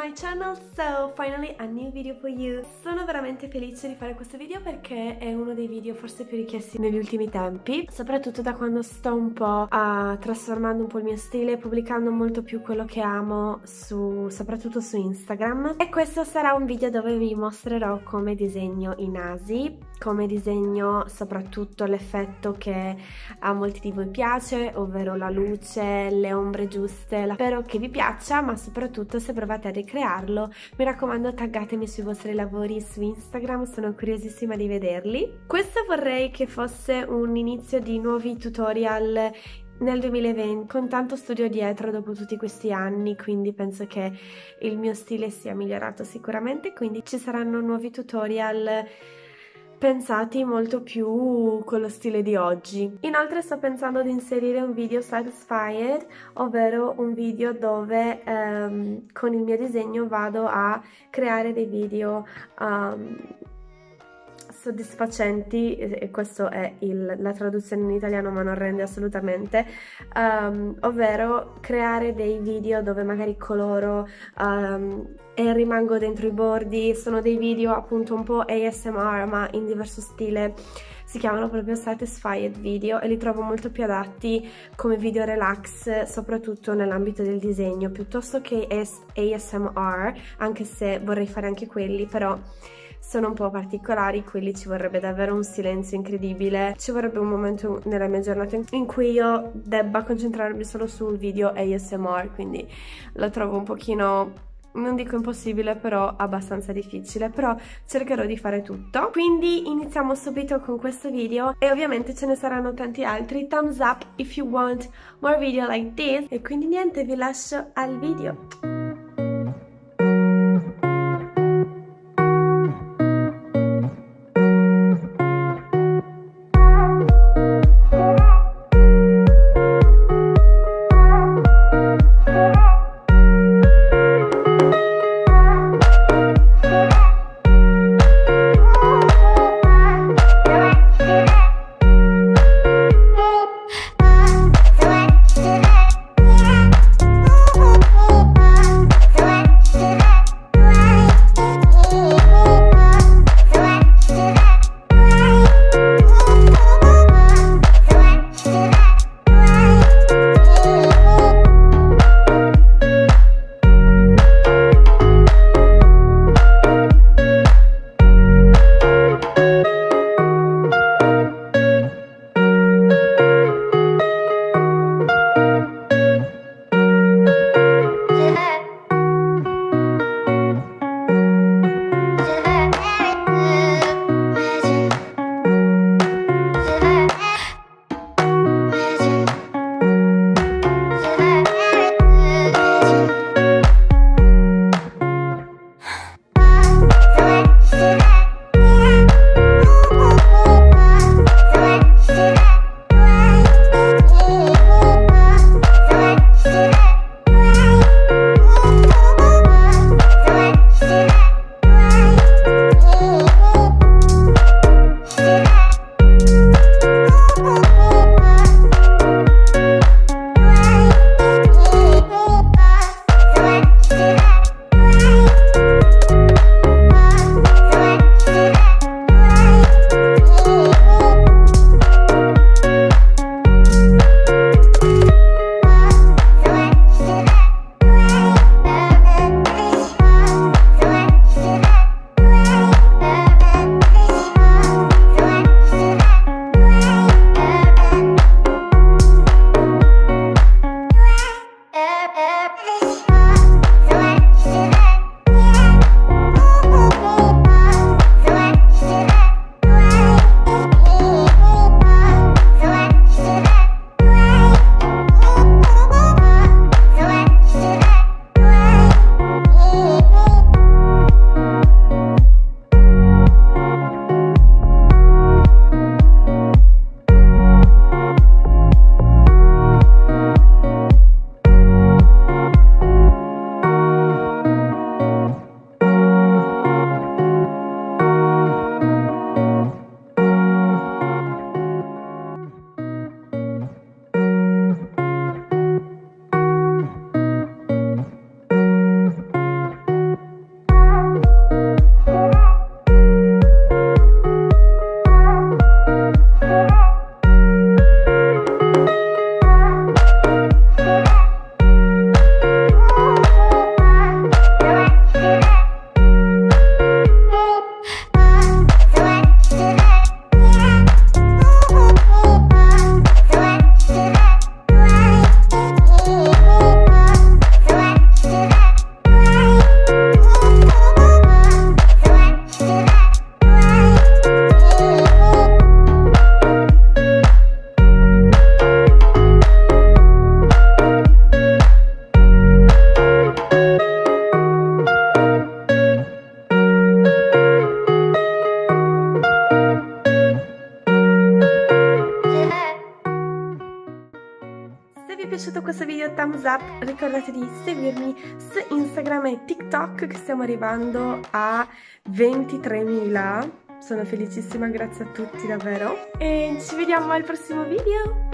my channel so finally a new video for you. Sono veramente felice di fare questo video perché è uno dei video forse più richiesti negli ultimi tempi soprattutto da quando sto un po' uh, trasformando un po' il mio stile pubblicando molto più quello che amo su, soprattutto su Instagram. E questo sarà un video dove vi mostrerò come disegno i nasi come disegno soprattutto l'effetto che a molti di voi piace ovvero la luce, le ombre giuste spero che vi piaccia ma soprattutto se provate a ricrearlo mi raccomando taggatemi sui vostri lavori su Instagram sono curiosissima di vederli. Questo vorrei che fosse un inizio di nuovi tutorial nel 2020 con tanto studio dietro dopo tutti questi anni quindi penso che il mio stile sia migliorato sicuramente quindi ci saranno nuovi tutorial pensati molto più con lo stile di oggi. Inoltre sto pensando di inserire un video satisfied, ovvero un video dove um, con il mio disegno vado a creare dei video um, soddisfacenti e questa è il, la traduzione in italiano ma non rende assolutamente um, ovvero creare dei video dove magari coloro um, e rimango dentro i bordi sono dei video appunto un po' ASMR ma in diverso stile. Si chiamano proprio Satisfied Video e li trovo molto più adatti come video relax soprattutto nell'ambito del disegno. Piuttosto che ASMR anche se vorrei fare anche quelli però sono un po' particolari, quelli ci vorrebbe davvero un silenzio incredibile, ci vorrebbe un momento nella mia giornata in cui io debba concentrarmi solo sul video ASMR, quindi lo trovo un pochino non dico impossibile però abbastanza difficile però cercherò di fare tutto. Quindi iniziamo subito con questo video e ovviamente ce ne saranno tanti altri. Thumbs up if you want more video like this. E quindi niente vi lascio al video piaciuto questo video thumbs up, ricordate di seguirmi su Instagram e TikTok che stiamo arrivando a 23.000. Sono felicissima, grazie a tutti davvero. E ci vediamo al prossimo video.